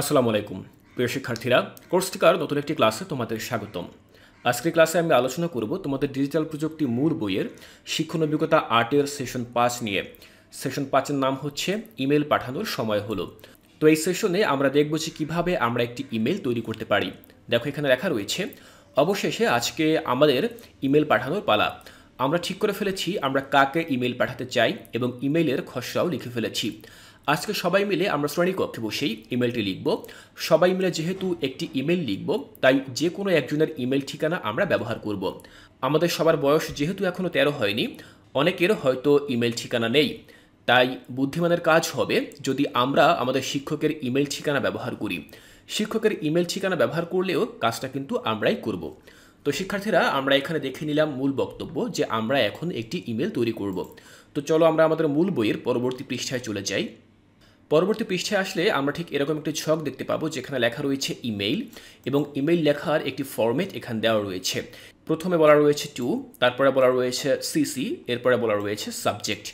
আসসালামু আলাইকুম, প্রিয় শিক্ষার্থীরা। কোর্স টিকার নতুন একটি ক্লাসে তোমাদের স্বাগতম। আজকের ক্লাসে আমি আলোচনা করব তোমাদের ডিজিটাল প্রযুক্তি মূল বইয়ের শিক্ষণ অভিজ্ঞতা আর্টের সেশন পাঁচ নিয়ে। সেশন পাঁচের নাম হচ্ছে, ইমেল পাঠানোর সময় হলো। তো এই সেশনে আমরা দেখব যে কীভাবে আমরা একটি ইমেল তৈরি করতে পারি। দেখো, এখানে লেখা রয়েছে, অবশেষে আজকে আমাদের ইমেল পাঠানোর পালা। আমরা ঠিক করে ফেলেছি আমরা কাকে ইমেল পাঠাতে চাই এবং ইমেলের খসড়াও লিখে ফেলেছি। আজকে সবাই মিলে আমরা শ্রেণীকক্ষে বসেই ইমেলটি লিখব। সবাই মিলে যেহেতু একটি ইমেল লিখব, তাই যে কোনো একজনের ইমেল ঠিকানা আমরা ব্যবহার করব। আমাদের সবার বয়স যেহেতু এখনও তেরো হয়নি অনেকের হয়তো ইমেল ঠিকানা নেই। তাই বুদ্ধিমানের কাজ হবে যদি আমরা আমাদের শিক্ষকের ইমেল ঠিকানা ব্যবহার করি। শিক্ষকের ইমেল ঠিকানা ব্যবহার করলেও কাজটা কিন্তু আমরাই করব। তো শিক্ষার্থীরা, আমরা এখানে দেখে নিলাম মূল বক্তব্য যে আমরা এখন একটি ইমেল তৈরি করব। তো চলো আমরা আমাদের মূল বইয়ের পরবর্তী পৃষ্ঠায় চলে যাই। পরবর্তী পৃষ্ঠায় আসলে আমরা ঠিক এরকম একটি ছক দেখতে পাবো যেখানে লেখা রয়েছে ইমেইল এবং ইমেইল লেখার একটি ফরম্যাট এখানে দেওয়া রয়েছে। প্রথমে বলা রয়েছে টু তারপরে বলা রয়েছে সিসি এরপরে বলা রয়েছে সাবজেক্ট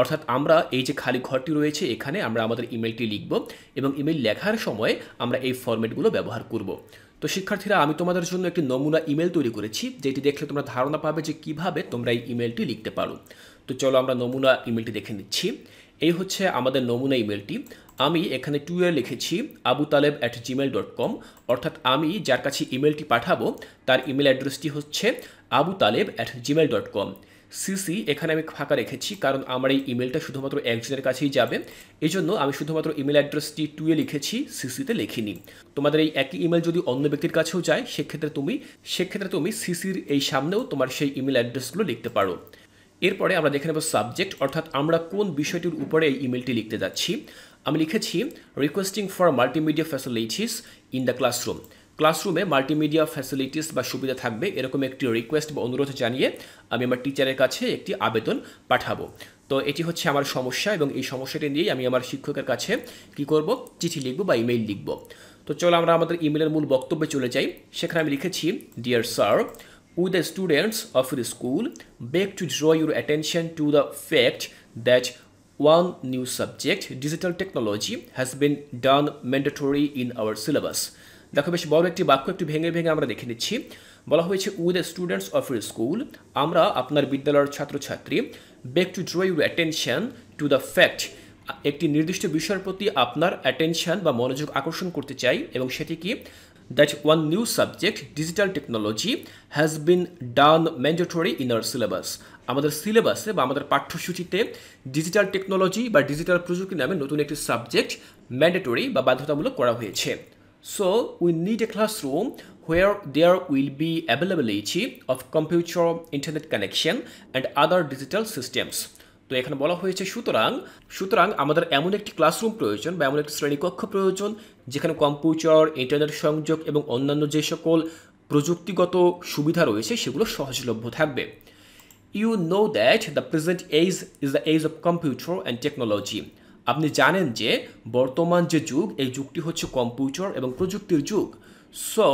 অর্থাৎ আমরা এই যে খালি ঘরটি রয়েছে এখানে আমরা আমাদের ইমেলটি লিখব এবং ইমেল লেখার সময় আমরা এই ফরম্যাটগুলো ব্যবহার করব। তো শিক্ষার্থীরা, আমি তোমাদের জন্য একটি নমুনা ইমেল তৈরি করেছি, যেটি দেখলে তোমরা ধারণা পাবে যে কীভাবে তোমরা এই ইমেলটি লিখতে পারো। তো চলো আমরা নমুনা ইমেলটি দেখে নিচ্ছি। এই হচ্ছে আমাদের নমুনা ইমেলটি। আমি এখানে টুয়ে লিখেছি Abu Taleb at Gmail dot com অর্থাৎ আমি যার কাছে ইমেলটি পাঠাবো, তার ইমেল অ্যাড্রেসটি হচ্ছে Abu Taleb at Gmail dot com CC এখানে আমি ফাঁকা রেখেছি, কারণ আমার এই ইমেলটা শুধুমাত্র একজনের কাছেই যাবে। এই জন্য আমি শুধুমাত্র ইমেল অ্যাড্রেসটি টুয়ে লিখেছি সিসিতে লিখিনি। তোমাদের এই একই ইমেল যদি অন্য ব্যক্তির কাছেও যায়, সেক্ষেত্রে তুমি সেক্ষেত্রে তুমি সিসির এই সামনেও তোমার সেই ইমেল অ্যাড্রেসগুলো লিখতে পারো। এরপরে আমরা দেখে নেব সাবজেক্ট অর্থাৎ আমরা কোন বিষয়টির উপরে এই ইমেলটি লিখতে যাচ্ছি। আমি লিখেছি requesting for multimedia facilities in the classroom ক্লাসরুমে মাল্টিমিডিয়া ফ্যাসিলিটিস বা সুবিধা থাকবে, এরকম একটি রিকোয়েস্ট বা অনুরোধ জানিয়ে আমি আমার টিচারের কাছে একটি আবেদন পাঠাবো। তো এটি হচ্ছে আমার সমস্যা এবং এই সমস্যাটি নিয়েই আমি আমার শিক্ষকের কাছে কি করব, চিঠি লিখব বা ইমেইল লিখব। তো চলো আমরা আমাদের ইমেলের মূল বক্তব্যে চলে যাই। সেখানে আমি লিখেছি dear sir with the students of the school beg to draw your attention to the fact that one new subject, digital technology, has been done mandatory in our syllabus. দেখো বেশ বড় একটি বাক্য, একটু ভেঙে ভেঙে আমরা দেখে নিচ্ছি। বলা হয়েছে with students of your school আমরা আপনার বিদ্যালয়ের ছাত্রছাত্রী beg to draw your attention to the fact একটি নির্দিষ্ট বিষয়ের প্রতি আপনার অ্যাটেনশন বা মনোযোগ আকর্ষণ করতে চাই এবং সেটি কি? that one new subject, digital technology, has been done mandatory in our syllabus. আমাদের সিলেবাসে বা আমাদের পাঠ্যসূচিতে ডিজিটাল টেকনোলজি বা ডিজিটাল প্রযুক্তি নামে নতুন একটি সাবজেক্ট ম্যান্ডেটরি বা বাধ্যতামূলক করা হয়েছে। So we need a classroom where there will be availability of computer internet connection and other digital systems এখানে বলা হয়েছে, সুতরাং সুতরাং আমাদের এমন একটি ক্লাসরুম প্রয়োজন বা এমন একটি শ্রেণীকক্ষ প্রয়োজন যেখানে কম্পিউটার, ইন্টারনেট সংযোগ এবং অন্যান্য যে সকল প্রযুক্তিগত সুবিধা রয়েছে সেগুলো সহজলভ্য থাকবে। You know that the present age is the age of computer and technology আপনি জানেন যে বর্তমান যে যুগ, এই যুগটি হচ্ছে কম্পিউটার এবং প্রযুক্তির যুগ। So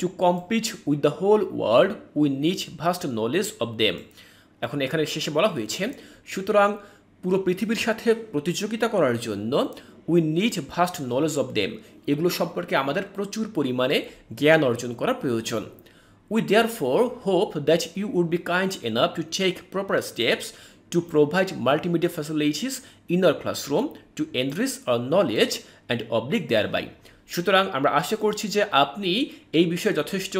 to compete with the whole world we need vast knowledge of them এখন এখানে শেষে বলা হয়েছে, সুতরাং পুরো পৃথিবীর সাথে প্রতিযোগিতা করার জন্য we need vast knowledge of them এগুলো সম্পর্কে আমাদের প্রচুর পরিমাণে জ্ঞান অর্জন করা প্রয়োজন। We therefore hope that you would be kind enough to take proper steps to provide multimedia facilities in our classroom to enrich our knowledge and oblige thereby সুতরাং আমরা আশা করছি যে আপনি এই বিষয়ে যথেষ্ট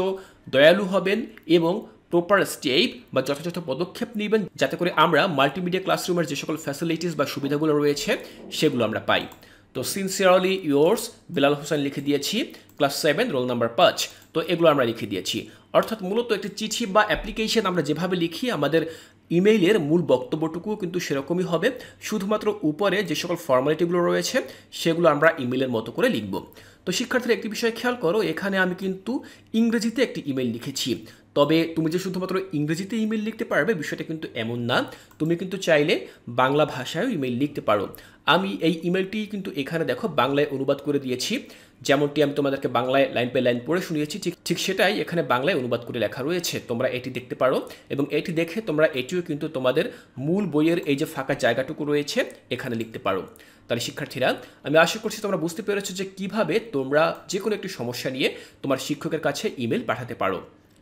দয়ালু হবেন এবং প্রপার স্টেপ বা যথাযথ পদক্ষেপ নেবেন যাতে করে আমরা মাল্টিমিডিয়া ক্লাসরুমের যে সকল ফ্যাসিলিটিস বা সুবিধাগুলো রয়েছে, সেগুলো আমরা পাই। তো সিনসিয়ারলি ইয়োর্স বিলাল হোসেন লিখে দিয়েছি ক্লাস সেভেন রোল নাম্বার পাঁচ। তো এগুলো আমরা লিখে দিয়েছি। অর্থাৎ মূলত একটি চিঠি বা অ্যাপ্লিকেশন আমরা যেভাবে লিখি, আমাদের ইমেইলের মূল বক্তব্যটুকুও কিন্তু সেরকমই হবে। শুধুমাত্র উপরে যে সকল ফর্মালিটিগুলো রয়েছে, সেগুলো আমরা ইমেইলের মতো করে লিখব। তো শিক্ষার্থীরা একটি বিষয় খেয়াল করো, এখানে আমি কিন্তু ইংরেজিতে একটি ইমেল লিখেছি। তবে তুমি যে শুধুমাত্র ইংরেজিতে ইমেল লিখতে পারবে, বিষয়টা কিন্তু এমন না। তুমি কিন্তু চাইলে বাংলা ভাষায়ও ইমেল লিখতে পারো। আমি এই ইমেলটি কিন্তু এখানে দেখো, বাংলায় অনুবাদ করে দিয়েছি। যেমনটি আমি তোমাদেরকে বাংলায় লাইন বাই লাইন পড়ে শুনিয়েছি, ঠিক ঠিক সেটাই এখানে বাংলায় অনুবাদ করে লেখা রয়েছে। তোমরা এটি দেখতে পারো এবং এটি দেখে তোমরা এটিও কিন্তু তোমাদের মূল বইয়ের এই যে ফাঁকা জায়গাটুকু রয়েছে, এখানে লিখতে পারো। তাহলে শিক্ষার্থীরা, আমি আশা করছি তোমরা বুঝতে পেরেছ যে কীভাবে তোমরা যে কোনো একটি সমস্যা নিয়ে তোমার শিক্ষকের কাছে ইমেল পাঠাতে পারো।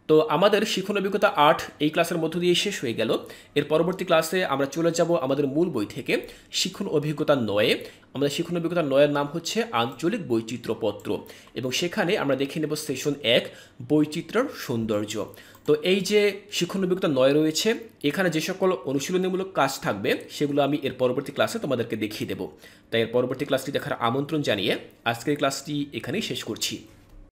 তো আমাদের শিক্ষণ অভিজ্ঞতা আট এই ক্লাসের মধ্য দিয়ে শেষ হয়ে গেল। এর পরবর্তী ক্লাসে আমরা চলে যাব আমাদের মূল বই থেকে, শিক্ষণ অভিজ্ঞতা নয়ে। আমাদের শিক্ষণ অভিজ্ঞতা নয়ের নাম হচ্ছে আঞ্চলিক বৈচিত্র্যপত্র এবং সেখানে আমরা দেখে নেব সেশন এক, বৈচিত্র্যর সৌন্দর্য। তো এই যে শিক্ষণ অভিজ্ঞতা নয় রয়েছে, এখানে যে সকল অনুশীলনীমূলক কাজ থাকবে, সেগুলো আমি এর পরবর্তী ক্লাসে তোমাদেরকে দেখিয়ে দেবো। তাই এর পরবর্তী ক্লাসটি দেখার আমন্ত্রণ জানিয়ে আজকের ক্লাসটি এখানেই শেষ করছি।